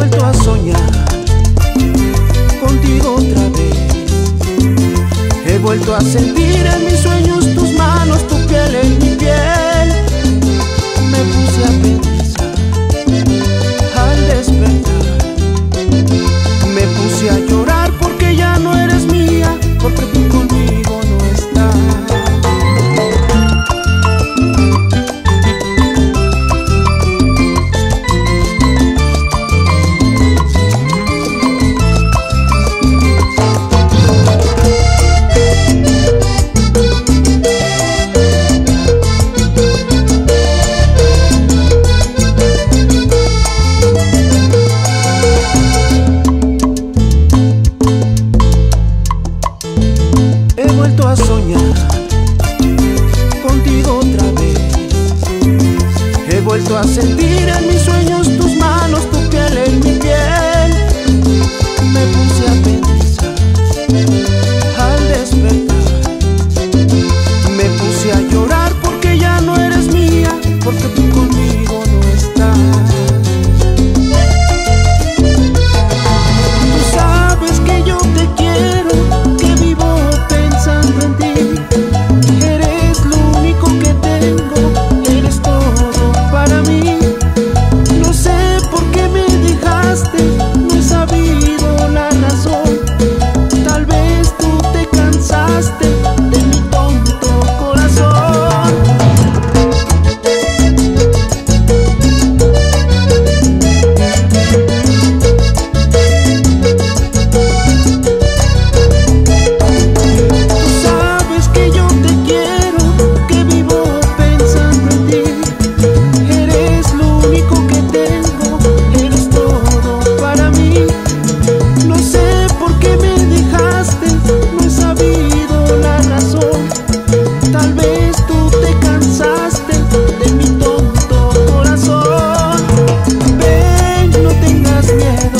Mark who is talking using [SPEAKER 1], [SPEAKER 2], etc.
[SPEAKER 1] He vuelto a soñar contigo otra vez. He vuelto a sentir en mis sueños tus manos, tu piel en mi piel. Me puse a pensar. He vuelto a soñar contigo otra vez. He vuelto a sentir en mis sueños tus manos, tu piel en miedo.